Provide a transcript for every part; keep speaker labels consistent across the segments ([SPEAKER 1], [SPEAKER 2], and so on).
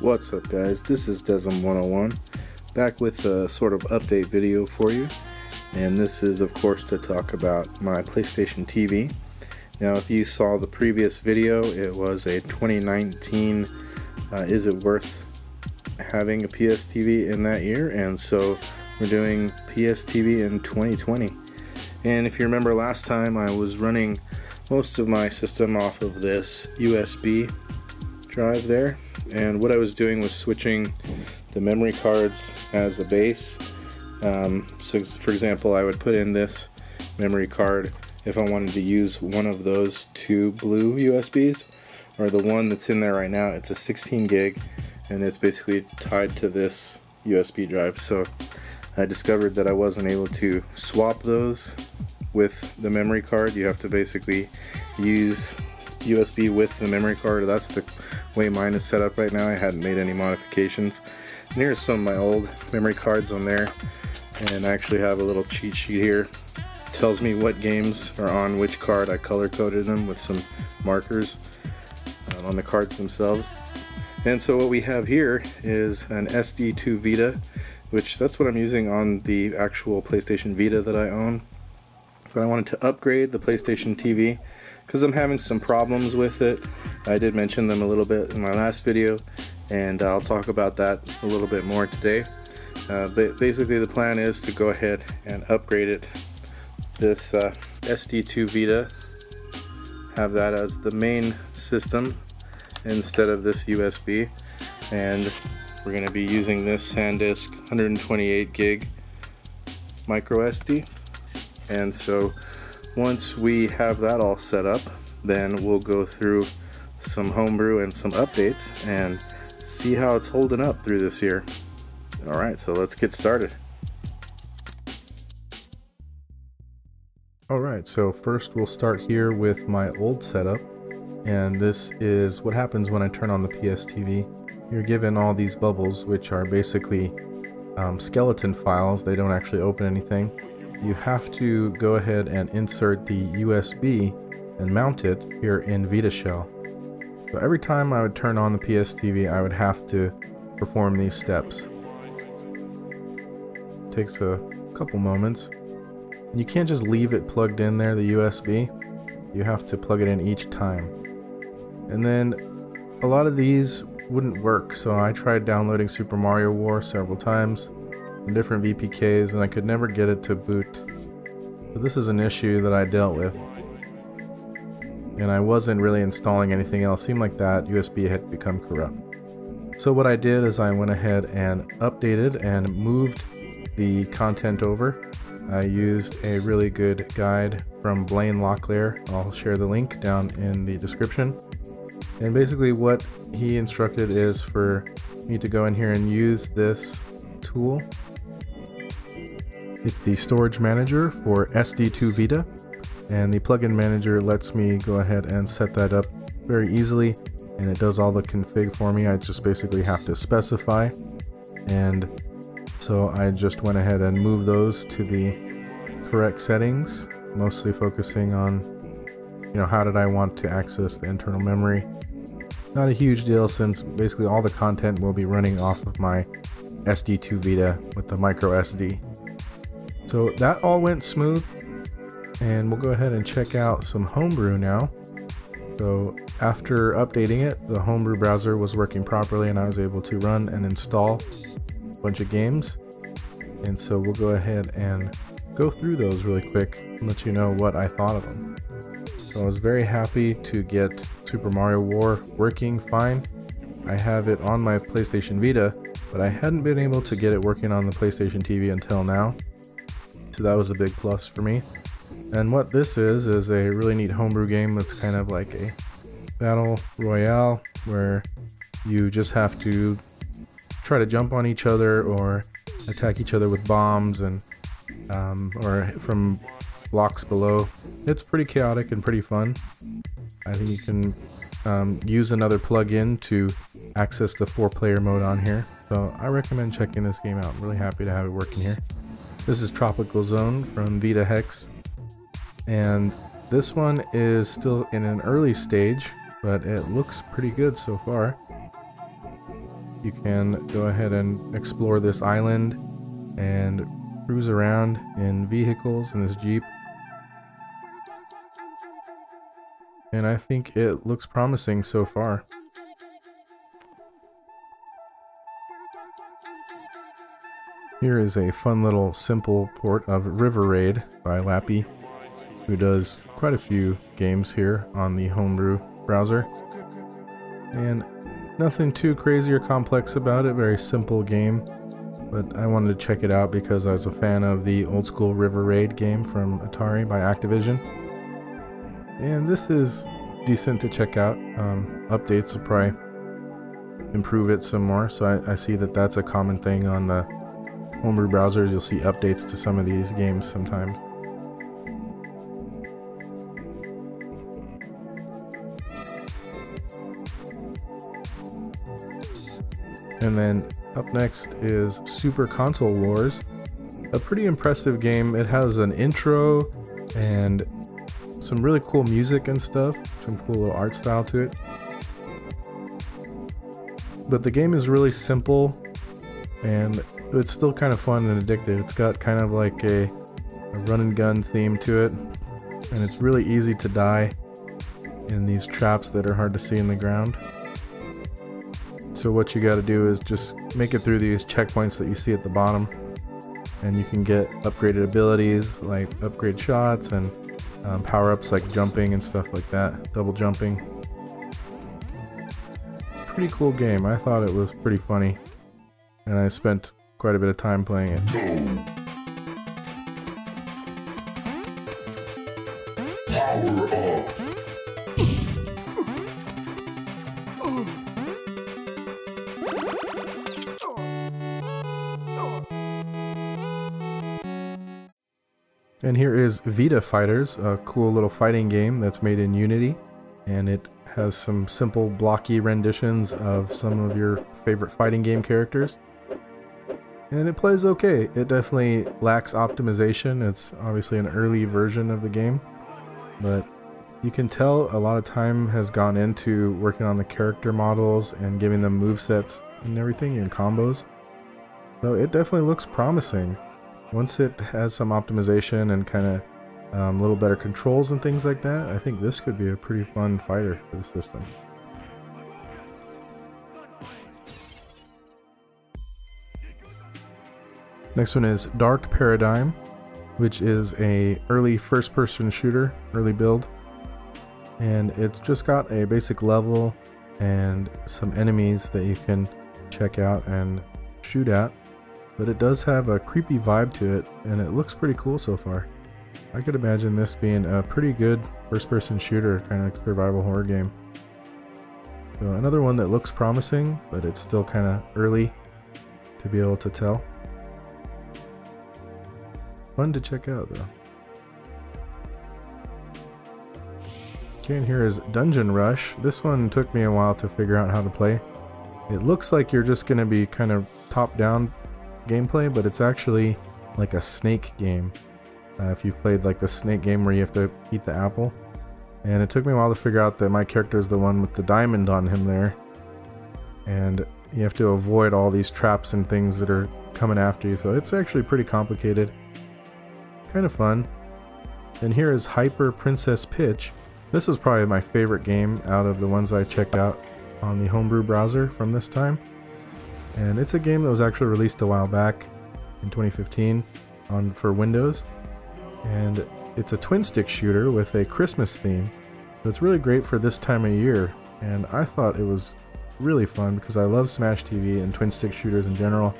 [SPEAKER 1] What's up guys, this is Dezm101 back with a sort of update video for you and this is of course to talk about my PlayStation TV. Now if you saw the previous video it was a 2019 uh, is it worth having a PS TV in that year and so we're doing PS TV in 2020 and if you remember last time I was running most of my system off of this USB drive there and what I was doing was switching the memory cards as a base. Um, so for example I would put in this memory card if I wanted to use one of those two blue USBs or the one that's in there right now it's a 16 gig and it's basically tied to this USB drive so I discovered that I wasn't able to swap those with the memory card you have to basically use USB with the memory card. That's the way mine is set up right now. I hadn't made any modifications. And here's some of my old memory cards on there. And I actually have a little cheat sheet here. Tells me what games are on which card. I color coded them with some markers um, on the cards themselves. And so what we have here is an SD2 Vita, which that's what I'm using on the actual PlayStation Vita that I own. But I wanted to upgrade the PlayStation TV because I'm having some problems with it. I did mention them a little bit in my last video and I'll talk about that a little bit more today. Uh, but basically the plan is to go ahead and upgrade it. This uh, SD2 Vita, have that as the main system instead of this USB and we're going to be using this SanDisk 128 gig micro SD and so once we have that all set up, then we'll go through some homebrew and some updates and see how it's holding up through this year. Alright, so let's get started. Alright, so first we'll start here with my old setup. And this is what happens when I turn on the PS TV. You're given all these bubbles, which are basically um, skeleton files. They don't actually open anything you have to go ahead and insert the USB and mount it here in VitaShell. So every time I would turn on the PS TV, I would have to perform these steps. Takes a couple moments. You can't just leave it plugged in there, the USB. You have to plug it in each time. And then a lot of these wouldn't work, so I tried downloading Super Mario War several times different VPKs and I could never get it to boot. So this is an issue that I dealt with. And I wasn't really installing anything else. Seemed like that USB had become corrupt. So what I did is I went ahead and updated and moved the content over. I used a really good guide from Blaine Locklear. I'll share the link down in the description. And basically what he instructed is for me to go in here and use this tool it's the storage manager for SD2 Vita and the plugin manager lets me go ahead and set that up very easily and it does all the config for me. I just basically have to specify and so I just went ahead and moved those to the correct settings, mostly focusing on you know how did I want to access the internal memory. Not a huge deal since basically all the content will be running off of my SD2 Vita with the micro SD. So that all went smooth and we'll go ahead and check out some homebrew now. So after updating it, the homebrew browser was working properly and I was able to run and install bunch of games. And so we'll go ahead and go through those really quick and let you know what I thought of them. So I was very happy to get Super Mario War working fine. I have it on my PlayStation Vita, but I hadn't been able to get it working on the PlayStation TV until now so that was a big plus for me. And what this is, is a really neat homebrew game that's kind of like a battle royale where you just have to try to jump on each other or attack each other with bombs and um, or from blocks below. It's pretty chaotic and pretty fun. I think you can um, use another plugin to access the four player mode on here. So I recommend checking this game out. I'm really happy to have it working here. This is Tropical Zone from Vita Hex. And this one is still in an early stage, but it looks pretty good so far. You can go ahead and explore this island and cruise around in vehicles in this Jeep. And I think it looks promising so far. Here is a fun little simple port of River Raid by Lappy, who does quite a few games here on the Homebrew browser. And nothing too crazy or complex about it, very simple game. But I wanted to check it out because I was a fan of the old school River Raid game from Atari by Activision. And this is decent to check out. Um, updates will probably improve it some more. So I, I see that that's a common thing on the homebrew browsers. You'll see updates to some of these games sometimes. And then up next is Super Console Wars. A pretty impressive game. It has an intro and some really cool music and stuff, some cool little art style to it. But the game is really simple and it's still kind of fun and addictive. It's got kind of like a, a run and gun theme to it and it's really easy to die in these traps that are hard to see in the ground. So what you got to do is just make it through these checkpoints that you see at the bottom and you can get upgraded abilities like upgrade shots and um, power-ups like jumping and stuff like that, double jumping. Pretty cool game. I thought it was pretty funny and I spent quite a bit of time playing it. And here is Vita Fighters, a cool little fighting game that's made in Unity. And it has some simple blocky renditions of some of your favorite fighting game characters. And it plays okay. It definitely lacks optimization. It's obviously an early version of the game. But you can tell a lot of time has gone into working on the character models and giving them move sets and everything and combos. So it definitely looks promising. Once it has some optimization and kind of a um, little better controls and things like that, I think this could be a pretty fun fighter for the system. Next one is Dark Paradigm, which is a early first-person shooter, early build. And it's just got a basic level and some enemies that you can check out and shoot at but it does have a creepy vibe to it and it looks pretty cool so far. I could imagine this being a pretty good first person shooter kind of survival horror game. So another one that looks promising but it's still kind of early to be able to tell. Fun to check out though. Okay, and here is Dungeon Rush. This one took me a while to figure out how to play. It looks like you're just going to be kind of top-down gameplay, but it's actually like a snake game. Uh, if you've played like the snake game where you have to eat the apple. And it took me a while to figure out that my character is the one with the diamond on him there. And you have to avoid all these traps and things that are coming after you. So it's actually pretty complicated. Kind of fun. And here is Hyper Princess Pitch. This was probably my favorite game out of the ones I checked out on the homebrew browser from this time. And it's a game that was actually released a while back in 2015 on for Windows. And it's a twin stick shooter with a Christmas theme. So it's really great for this time of year. And I thought it was really fun because I love Smash TV and twin stick shooters in general.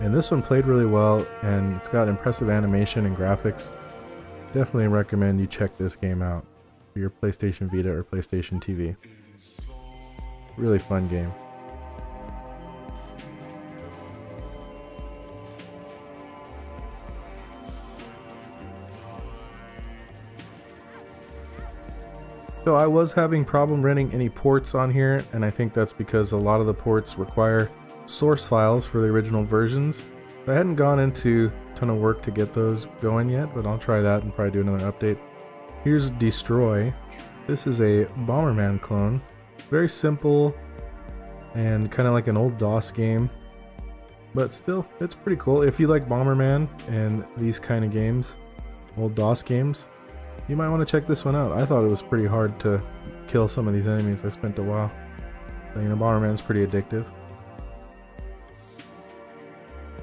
[SPEAKER 1] And this one played really well and it's got impressive animation and graphics. Definitely recommend you check this game out for your PlayStation Vita or PlayStation TV. Really fun game. So I was having problem running any ports on here, and I think that's because a lot of the ports require source files for the original versions. I hadn't gone into a ton of work to get those going yet, but I'll try that and probably do another update. Here's Destroy. This is a Bomberman clone. Very simple and kind of like an old DOS game. But still, it's pretty cool. If you like Bomberman and these kind of games, old DOS games, you might want to check this one out. I thought it was pretty hard to kill some of these enemies. I spent a while. You know, Bomberman's pretty addictive.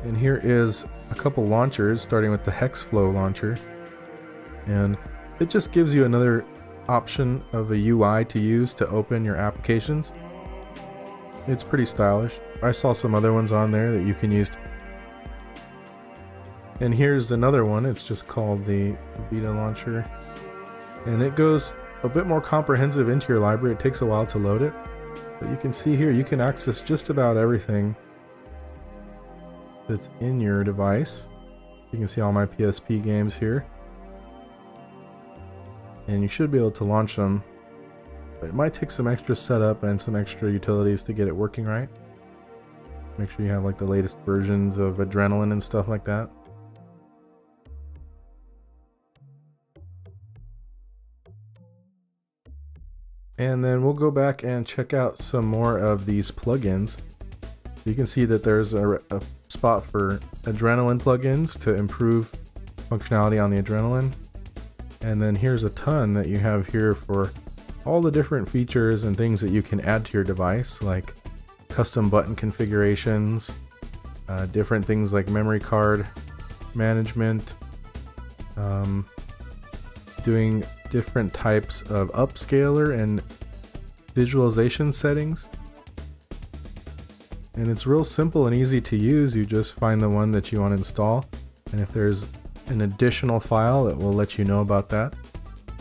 [SPEAKER 1] And here is a couple launchers, starting with the Hexflow launcher. And it just gives you another option of a UI to use to open your applications. It's pretty stylish. I saw some other ones on there that you can use. And here's another one. It's just called the Vita Launcher. And it goes a bit more comprehensive into your library. It takes a while to load it. But you can see here, you can access just about everything that's in your device. You can see all my PSP games here. And you should be able to launch them. But it might take some extra setup and some extra utilities to get it working right. Make sure you have like the latest versions of Adrenaline and stuff like that. And then we'll go back and check out some more of these plugins. You can see that there's a, a spot for Adrenaline plugins to improve functionality on the Adrenaline. And then here's a ton that you have here for all the different features and things that you can add to your device, like custom button configurations, uh, different things like memory card management, um, doing different types of upscaler and visualization settings. And it's real simple and easy to use. You just find the one that you want to install. And if there's an additional file, it will let you know about that.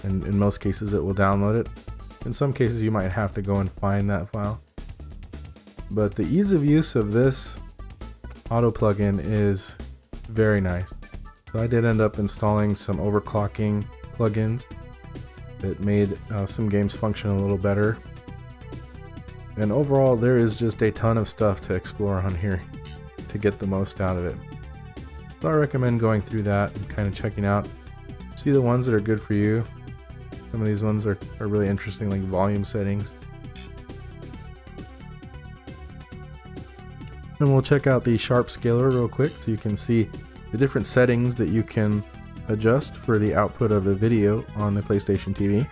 [SPEAKER 1] And in most cases, it will download it. In some cases, you might have to go and find that file. But the ease of use of this auto plugin is very nice. So I did end up installing some overclocking plugins that made uh, some games function a little better. And overall, there is just a ton of stuff to explore on here to get the most out of it. So I recommend going through that and kind of checking out, see the ones that are good for you. Some of these ones are, are really interesting, like volume settings. And we'll check out the Sharp Scaler real quick so you can see the different settings that you can adjust for the output of the video on the PlayStation TV.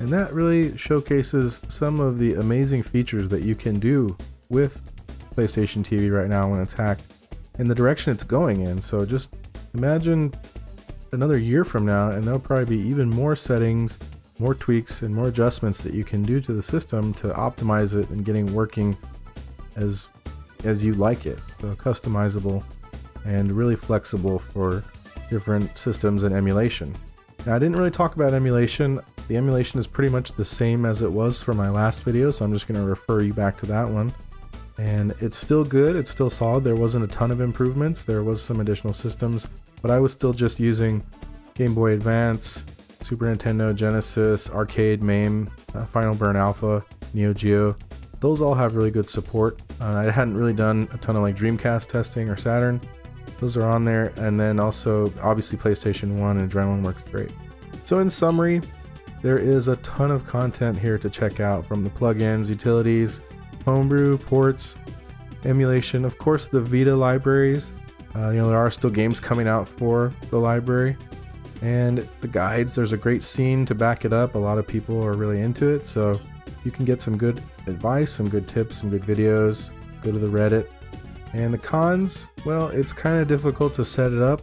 [SPEAKER 1] And that really showcases some of the amazing features that you can do with PlayStation TV right now when it's hacked and the direction it's going in. So just imagine another year from now and there'll probably be even more settings, more tweaks and more adjustments that you can do to the system to optimize it and getting working as as you like it. So customizable and really flexible for different systems and emulation. Now I didn't really talk about emulation. The emulation is pretty much the same as it was for my last video, so I'm just going to refer you back to that one. And it's still good, it's still solid. There wasn't a ton of improvements, there was some additional systems, but I was still just using Game Boy Advance, Super Nintendo, Genesis, Arcade, MAME, uh, Final Burn Alpha, Neo Geo, those all have really good support. Uh, I hadn't really done a ton of like Dreamcast testing or Saturn. Those are on there. And then also, obviously, PlayStation 1 and Adrenaline works great. So, in summary, there is a ton of content here to check out from the plugins, utilities, homebrew, ports, emulation, of course, the Vita libraries. Uh, you know, there are still games coming out for the library. And the guides, there's a great scene to back it up. A lot of people are really into it. So, you can get some good advice, some good tips, some good videos. Go to the Reddit. And the cons, well, it's kind of difficult to set it up.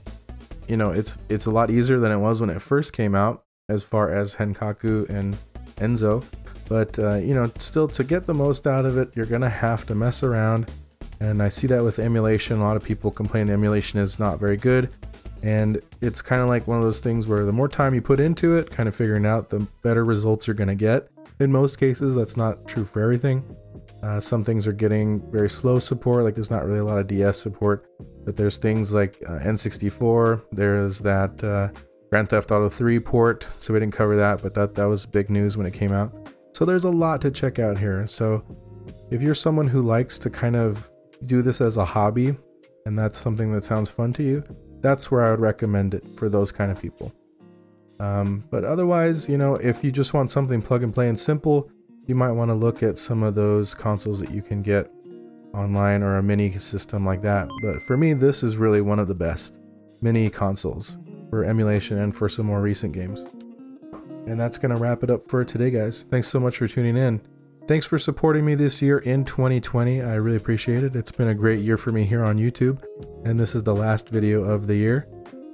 [SPEAKER 1] You know, it's it's a lot easier than it was when it first came out, as far as Henkaku and Enso. But uh, you know, still to get the most out of it, you're gonna have to mess around. And I see that with emulation. A lot of people complain the emulation is not very good. And it's kind of like one of those things where the more time you put into it, kind of figuring out, the better results you're to get. In most cases, that's not true for everything. Uh, some things are getting very slow support, like there's not really a lot of DS support, but there's things like uh, N64, there's that uh,
[SPEAKER 2] Grand Theft Auto 3 port, so we didn't cover that, but that, that was big news when it came out. So there's a lot to check out here. So if you're someone who likes to kind of do this as a hobby, and that's something that sounds fun to you, that's where I would recommend it for those kind of people. Um, but otherwise, you know, if you just want something plug and play and simple, you might want to look at some of those consoles that you can get online or a mini system like that. But for me, this is really one of the best mini consoles for emulation and for some more recent games. And that's going to wrap it up for today, guys. Thanks so much for tuning in. Thanks for supporting me this year in 2020. I really appreciate it. It's been a great year for me here on YouTube, and this is the last video of the year.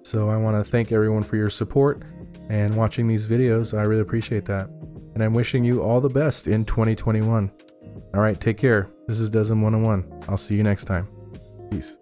[SPEAKER 2] So I want to thank everyone for your support and watching these videos. I really appreciate that. And I'm wishing you all the best in 2021. All right, take care. This is Dezm 101. I'll see you next time. Peace.